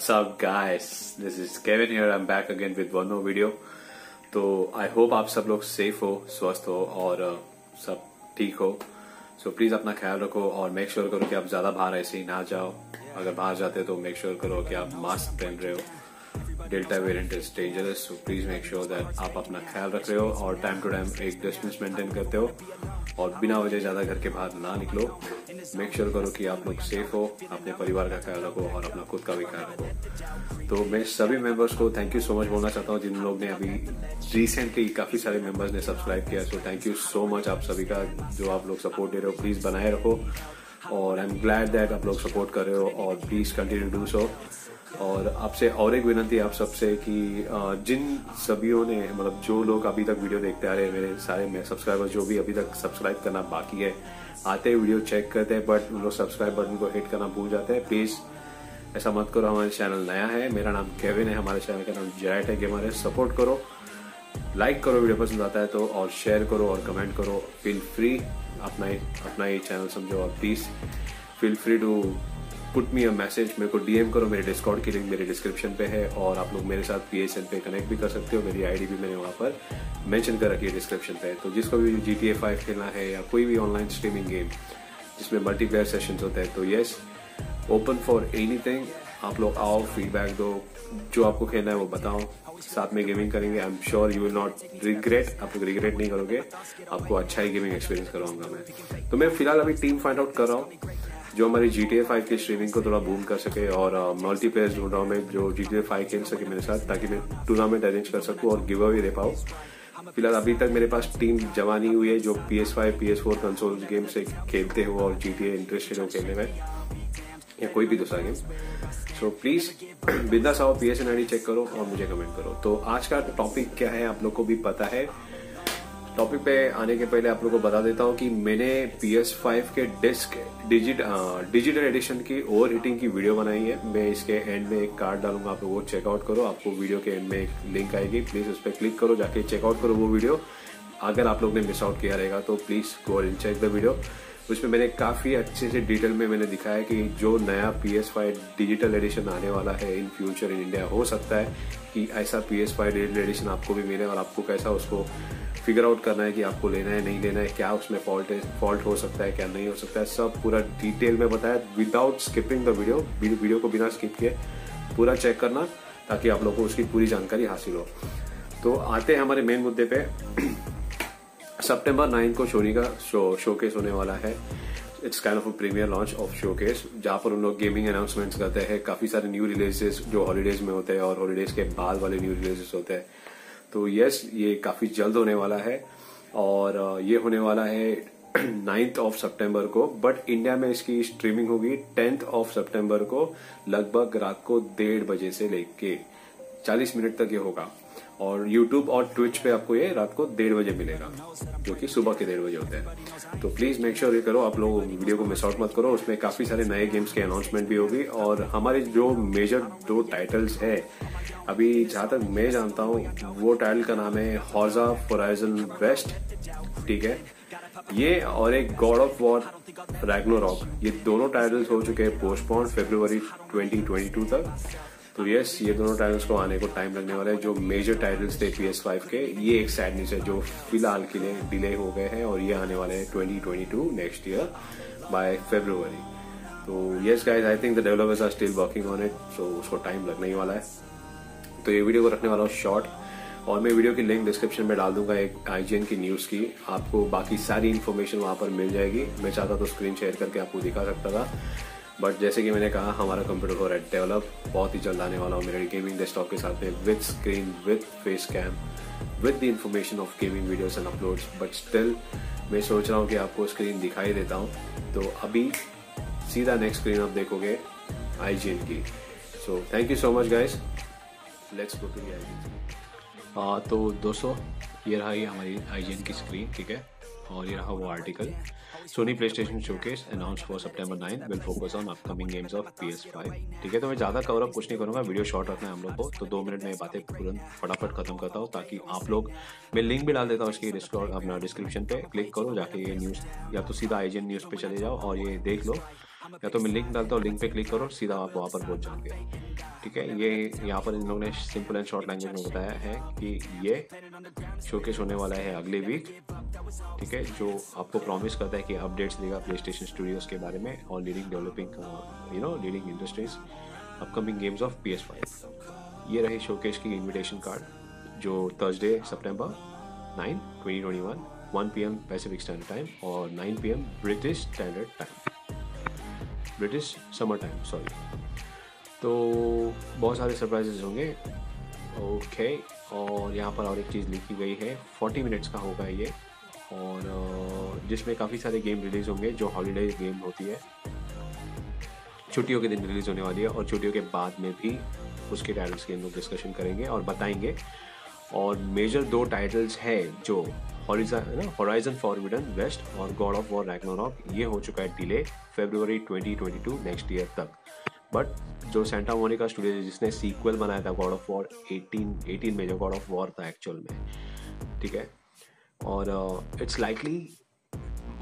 What's up guys? This is Kevin here. I'm back again with one more video. तो I hope आप सब लोग safe हो स्वस्थ हो और uh, सब ठीक हो सो so, प्लीज़ अपना ख्याल रखो और मेक श्योर sure करो कि आप ज़्यादा बाहर ऐसे ही ना जाओ अगर बाहर जाते हो तो मेक श्योर sure करो कि आप मास्क पहन रहे हो delta variant is dangerous so please make sure that आप अपना ख्याल रख रहे हो और टाइम टू टाइम एक डिस्टेंस मेंटेन करते हो और बिना वजह ज़्यादा घर के बाहर ना निकलो। मेक श्योर करो कि आप लोग सेफ़ हो, अपने परिवार का ख्याल रखो और अपना खुद का भी ख्याल रखो। तो मैं सभी मेंबर्स को थैंक यू सो मच बोलना चाहता हूँ जिन लोग ने अभी रिसेंटली काफ़ी सारे मेंबर्स ने सब्सक्राइब किया so thank you so much आप सभी का जो आप लोग सपोर्ट दे रहे हो प्लीज़ बनाए रखो। और आई एम ग्लैड दैट आप लोग सपोर्ट कर रहे हो और प्लीज़ कंटिन्यू डू सो और आपसे और एक विनंती आप सबसे कि जिन सभीों ने मतलब जो लोग अभी तक वीडियो देखते आ रहे हैं, मेरे सारे मेरे सब्सक्राइबर जो भी अभी तक सब्सक्राइब करना बाकी है, आते वीडियो चेक करते हैं बट उन लोग सब्सक्राइब बटन को हिट करना भूल जाते हैं। प्लीज़ ऐसा मत करो, हमारे चैनल नया है, मेरा नाम केविन है, हमारे चैनल का नाम जैट है गेमर है सपोर्ट करो। लाइक करो, वीडियो पसंद आता है तो और शेयर करो और कमेंट करो। फील फ्री अपना अपना ये चैनल समझो और please feel free to put me a message मेरे को डीएम करो, मेरे डिस्काउंट की लिंक मेरे डिस्क्रिप्शन पे है और आप लोग मेरे साथ पी पे कनेक्ट भी कर सकते हो। मेरी आईडी भी मैंने वहाँ पर मेंशन कर रखी है डिस्क्रिप्शन पे। तो जिसको भी जी टी फाइव खेलना है या कोई भी ऑनलाइन स्ट्रीमिंग गेम जिसमें मल्टीप्लेयर सेशन होते हैं तो येस ओपन फॉर एनीथिंग आप लोग आओ फीडबैक दो। जो आपको खेलना है वो बताओ। साथ में गेमिंग करेंगे। I am sure you will not regret आप लोग रिग्रेट नहीं करोगे। आपको अच्छा ही गेमिंग एक्सपीरियंस कराऊँगा मैं। तो मैं फ़िलहाल अभी टीम फाइंड आउट कर रहा हूँ। जो हमारी जी टी ए फाइव की स्ट्रीमिंग को थोड़ा बूम कर सके और मल्टीप्लेयर ढूंढ रहा हूँ मैं, जो जी टी ए फाइव खेल सके मेरे साथ, ताकि मैं टूर्नामेंट अरेंज कर सकूँ और गिव अवे दे पाऊँ। फ़िलहाल अभी तक मेरे पास टीम जमा नहीं हुई है, जो P S five P S four console game से खेलते हो और जी टी ए इंटरेस्टेड हो खेलने में, या कोई भी दूसरा गेम सो प्लीज़ बिंदास आओ P S N I D check करो और मुझे कमेंट करो। तो आज का टॉपिक क्या है, आप लोग को भी पता है। टॉपिक पे आने के पहले आप लोगों को बता देता हूँ कि मैंने पी एस फाइव के डिस्क डिजिट डिजिटल एडिशन की ओवर हीटिंग की वीडियो बनाई है। मैं इसके एंड में एक कार्ड डालूँगा, आप लोग वो चेकआउट करो। आपको वीडियो के एंड में एक लिंक आएगी। प्लीज़ उस पर क्लिक करो, जाके चेकआउट करो वो वीडियो अगर आप लोग ने मिस आउट किया रहेगा तो please go and check the video उसमें मैंने काफ़ी अच्छे से डिटेल में मैंने दिखाया कि जो नया P S five digital edition आने वाला है इन फ्यूचर इन इंडिया हो सकता है कि ऐसा P S five digital edition आपको भी मिले और आपको कैसा उसको फिगर आउट करना है कि आपको लेना है, नहीं लेना है, क्या उसमें फॉल्ट है फॉल्ट हो सकता है, क्या नहीं हो सकता है, सब पूरा डिटेल में बताया। Without skipping the video video को बिना स्किप किए पूरा चेक करना ताकि आप लोगों को उसकी पूरी जानकारी हासिल हो। तो आते हैं हमारे मेन मुद्दे पे। सितंबर नाइन को शोनी का शो शोकेस होने वाला है। It's kind of a premiere launch of showcase जहाँ पर उन लोग गेमिंग अनाउंसमेंट्स करते हैं। काफ़ी सारे न्यू रिलीजेस जो हॉलीडेज में होते हैं और हॉलीडेज के बाद वाले न्यू रिलीजेस होते हैं। तो यस ये काफ़ी जल्द होने वाला है और ये होने वाला है नाइन्थ ऑफ़ सितंबर को। बट इंडिया में इसकी स्ट्रीमिंग होगी टेंथ ऑफ़ सितंबर को, लगभग रात को डेढ़ बजे से लेके चालीस मिनट तक ये होगा। और यूट्यूब और ट्विच पे आपको ये रात को डेढ़ बजे मिलेगा, जो कि सुबह के डेढ़ बजे होते हैं। तो प्लीज़ मेक श्योर ये करो, आप लोग वीडियो को मिस आउट मत करो, उसमें काफ़ी सारे नए गेम्स की अनाउंसमेंट भी होगी और हमारे जो मेजर दो टाइटल्स है, अभी जहाँ तक मैं जानता हूँ, वो टाइटल का नाम है हॉजा फोराइजन वेस्ट ठीक है? ये और एक गॉड ऑफ़ वॉर रैग्नोरॉक ये दोनों टाइटल्स हो चुके हैं पोस्टपोन फेब्रुवरी 2022 तक। तो यस ये दोनों टाइटल्स को आने को टाइम लगने वाला है, जो मेजर टाइटल्स थे पी एस फाइव के, ये एक सैड न्यूज़ है, जो फ़िलहाल के लिए डिले हो गए हैं और ये आने वाले हैं twenty twenty two next year by February तो yes guys I think the developers are still working on it so उसको टाइम लगने ही वाला है। तो ये वीडियो को रखने वाला हूँ शॉर्ट और मैं वीडियो की लिंक डिस्क्रिप्शन में डाल दूँगा एक आईजीएन की न्यूज़ की। आपको बाकी सारी इन्फॉर्मेशन वहाँ पर मिल जाएगी। मैं चाहता तो स्क्रीन शेयर करके आपको दिखा सकता था। बट जैसे कि मैंने कहा, हमारा कंप्यूटर हो रहा है डेवलप बहुत ही जल्द आने वाला हूँ मेरे गेमिंग डेस्कटॉप के साथ में with screen with face cam with the information of gaming videos and uploads but still मैं सोच रहा हूँ कि आपको स्क्रीन दिखाई देता हूँ। तो अभी सीधा नेक्स्ट स्क्रीन आप देखोगे आईजीएन की। So thank you so much guys let's go to the IGN तो दोस्तों, ये रहा ही हमारी आईजीएन की स्क्रीन ठीक है? और ये रहा वो article Sony PlayStation showcase announce for September nine will focus on upcoming games of P S five ठीक है तो मैं ज़्यादा कवर अप कुछ नहीं करूँगा वीडियो शॉर्ट रखना है हम लोग को तो दो मिनट में बातें तुरंत फटाफट खत्म करता हूँ ताकि आप लोग मैं लिंक भी डाल देता हूँ इसकी अपना डिस्क्रिप्शन पे क्लिक करो जाके ये न्यूज़ या तो सीधा आईजीएन न्यूज़ पे चले जाओ और ये देख लो, या तो मैं लिंक डालता हूँ लिंक पे क्लिक करो, सीधा आप वहाँ पर पहुँच जाओगे। ठीक है, ये यहाँ पर इन लोगों ने सिंपल एंड शॉर्ट लैंग्वेज में बताया है कि ये शोकेस होने वाला है अगले वीक ठीक है, जो आपको प्रॉमिस करता है कि अपडेट्स देगा प्ले स्टेशन स्टूडियोज़ के बारे में और leading developing you know leading industries upcoming games of P S five ये रहे शोकेश की इन्विटेशन कार्ड जो Thursday September nine twenty twenty one one P M Pacific standard time और nine P M British standard time British summer time sorry तो बहुत सारे surprises होंगे। Okay और यहाँ पर और एक चीज़ लिखी गई है। 40 मिनट्स का होगा ये। और जिसमें काफ़ी सारे गेम रिलीज़ होंगे, जो हॉलीडे गेम होती है। छुट्टियों के दिन रिलीज़ होने वाली है और छुट्टियों के बाद में भी उसके टाइटल्स के हम लोग डिस्कशन करेंगे और बताएँगे। और मेजर दो टाइटल्स है जो हॉराइजन फॉरविडन वेस्ट और गॉड ऑफ़ वॉर रैग्नारॉक ये हो चुका है डिले फेब्रुवरी 2022 नेक्स्ट ईयर तक। बट जो सेंटा मोनिका स्टूडियो जिसने सीक्वल बनाया था गॉड ऑफ़ वॉर 18 18 में जो गॉड ऑफ़ वॉर था एक्चुअल में ठीक है? और इट्स uh, लाइकली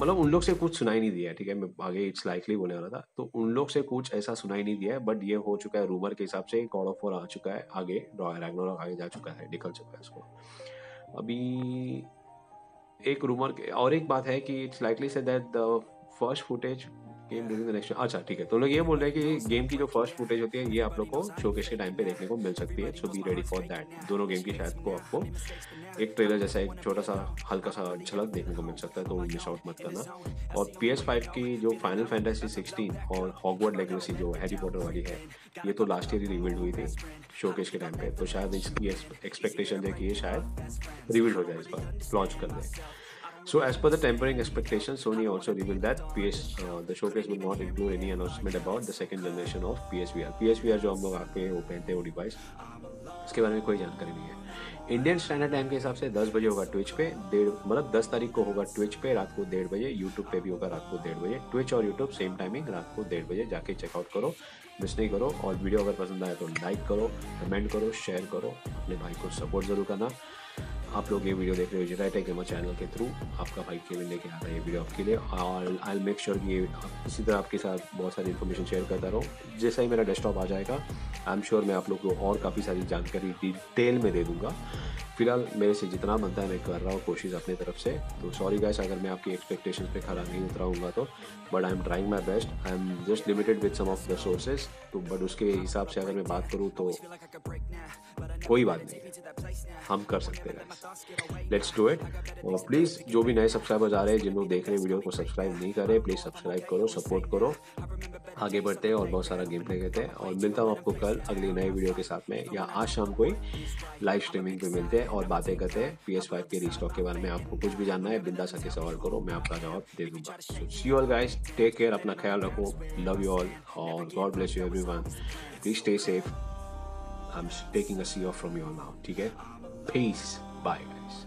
मतलब उन लोग से कुछ सुनाई नहीं दिया ठीक है? मैं आगे इट्स लाइकली बोलने वाला था। तो उन लोग से कुछ ऐसा सुनाई नहीं दिया है बट ये हो चुका है रूमर के हिसाब से गॉड ऑफ़ वॉर आ चुका है आगे रैग्नारॉक आगे जा चुका है निकल चुका है उसको। अभी एक रूमर और एक बात है कि इट्स लाइकली से that the first footage game the next अच्छा ठीक है। तो लोग ये बोल रहे हैं कि गेम की जो फ़र्स्ट फुटेज होती है, ये आप लोग को शोकेश के टाइम पे देखने को मिल सकती है। So be ready for that दोनों गेम की शायद को आपको एक ट्रेलर जैसा, एक छोटा सा, हल्का सा झलक देखने को मिल सकता है तो मिस आउट मत करना। और पी एस फाइव की जो फाइनल फैंटेसी सिक्सटीन और हॉकवर्ड लेगेसी जो हैरी पॉटर वाली है, ये तो लास्ट ईयर ही रिवील्ड हुई थी शोकेश के टाइम पे। तो शायद इसकी एक्सपेक्टेशन है कि ये शायद रिवील्ड हो जाए इस बार लॉन्च कर दें। So as per the tempering expectations, Sony also revealed that PS uh, the showcase will not include any announcement about the second generation of PSVR. PSVR जो हम लोग आके वो पहनते हैं वो डिवाइस इसके बारे में कोई जानकारी नहीं है। इंडियन स्टैंडर्ड टाइम के हिसाब से 10 बजे होगा ट्विच पे डेढ़ मतलब 10 तारीख को होगा ट्विच पे रात को डेढ़ बजे यूट्यूब पे भी होगा रात को डेढ़ बजे। ट्विच और यूट्यूब सेम टाइमिंग रात को डेढ़ बजे जाके चेकआउट करो मिस नहीं करो। और वीडियो अगर पसंद आए तो लाइक करो कमेंट करो शेयर करो अपने भाई को सपोर्ट ज़रूर करना। आप लोग ये वीडियो देख रहे हो जिराइट गेमर चैनल के थ्रू आपका भाई केविन लेके आ रहा है ये वीडियो आपके लिए। और आई मेक श्योर कि इसी तरह आपके साथ बहुत सारी इन्फॉर्मेशन शेयर करता रहूँ। जैसा ही मेरा डेस्कटॉप आ जाएगा आई एम श्योर मैं आप लोग को और काफ़ी सारी जानकारी डिटेल में दे दूँगा। फ़िलहाल मेरे से जितना बनता है, मैं कर रहा हूँ कोशिश अपनी तरफ़ से। तो सॉरी गाइस अगर मैं आपकी एक्सपेक्टेशन पे खड़ा नहीं उतराऊँगा तो but I am trying my best I am just limited with some of the sources तो बट उसके हिसाब से अगर मैं बात करूँ तो कोई बात नहीं। हम कर सकते हैं लेट्स डू इट और प्लीज़ जो भी नए सब्सक्राइबर्स आ रहे हैं जिन लोग देख रहे हैं वीडियो को सब्सक्राइब नहीं कर प्लीज़ सब्सक्राइब करो सपोर्ट करो. आगे बढ़ते हैं और बहुत सारा गेम प्ले करते हैं. और मिलता हूँ आपको कल अगली नए वीडियो के साथ में या आज शाम को ही लाइव स्ट्रीमिंग पे मिलते हैं और बातें करते हैं पी एस फाइव के रिस्टॉक के बारे में. आपको कुछ भी जानना है बिंदा सके सवाल करो, मैं आपका जवाब दे दूँगा. See all guys take care अपना ख्याल रखो. लव यू ऑल और God bless you everyone please stay safe I am taking a C off from your now ठीक है पीस बाय गाइस